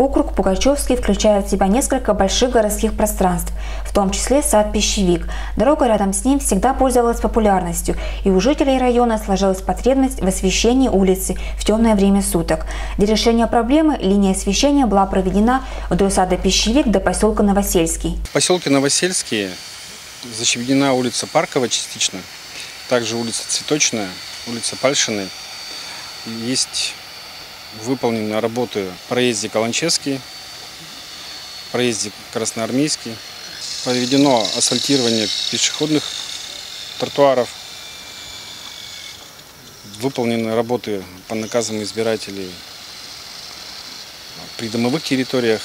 Округ Пугачевский включает в себя несколько больших городских пространств, в том числе сад Пищевик. Дорога рядом с ним всегда пользовалась популярностью, и у жителей района сложилась потребность в освещении улицы в темное время суток. Для решения проблемы линия освещения была проведена вдоль сада Пищевик до поселка Новосельский. В поселке Новосельские защебнена улица Паркова частично, также улица Цветочная, улица Пальшиной. Есть выполнены работы в проезде Каланчевский, проезде Красноармейский. Проведено асфальтирование пешеходных тротуаров. Выполнены работы по наказам избирателей при домовых территориях.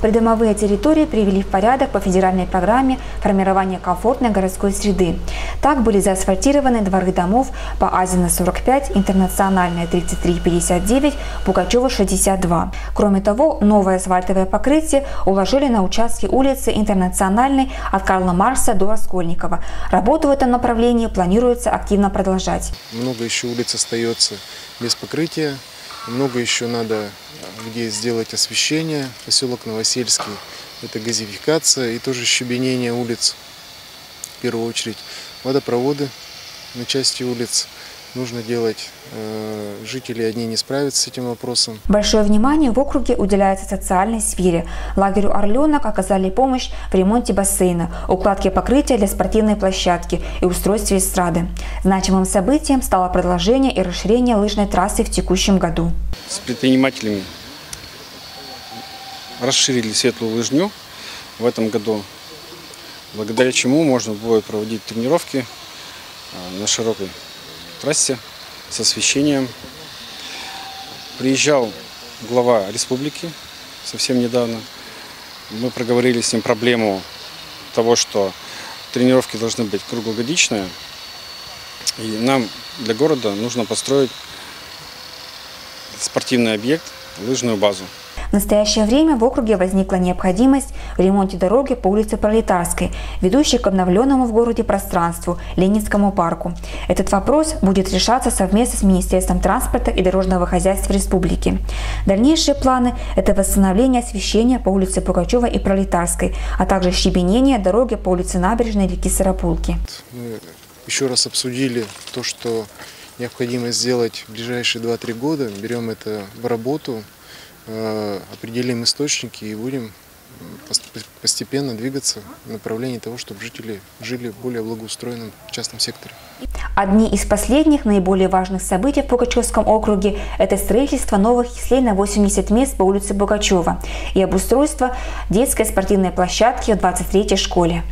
Придомовые территории привели в порядок по федеральной программе формирования комфортной городской среды. Так были заасфальтированы дворы домов по Азина 45, Интернациональная 3359, Пугачева 62. Кроме того, новое асфальтовое покрытие уложили на участке улицы Интернациональной от Карла Марса до Раскольникова. Работу в этом направлении планируется активно продолжать. Много еще улиц остается без покрытия. Много еще надо где сделать освещение. Поселок Новосельский – это газификация и тоже щебенение улиц в первую очередь. Водопроводы на части улиц нужно делать. Э, жители одни не справятся с этим вопросом. Большое внимание в округе уделяется социальной сфере. Лагерю «Орленок» оказали помощь в ремонте бассейна, укладке покрытия для спортивной площадки и устройстве эстрады. Значимым событием стало продолжение и расширение лыжной трассы в текущем году. С предпринимателями расширили светлую лыжню в этом году, благодаря чему можно будет проводить тренировки э, на широкой трассе с освещением. Приезжал глава республики совсем недавно. Мы проговорили с ним проблему того, что тренировки должны быть круглогодичные. И нам для города нужно построить спортивный объект, лыжную базу. В настоящее время в округе возникла необходимость в ремонте дороги по улице Пролетарской, ведущей к обновленному в городе пространству Ленинскому парку. Этот вопрос будет решаться совместно с Министерством транспорта и дорожного хозяйства республики. Дальнейшие планы – это восстановление освещения по улице Пугачева и Пролетарской, а также щебенение дороги по улице Набережной реки Сарапулки. Мы еще раз обсудили то, что необходимо сделать в ближайшие 2-3 года. Берем это в работу, определим источники и будем постепенно двигаться в направлении того, чтобы жители жили в более благоустроенном частном секторе. Одни из последних наиболее важных событий в Пугачевском округе – это строительство новых яслей на 80 мест по улице Пугачева и обустройство детской спортивной площадки в 23-й школе.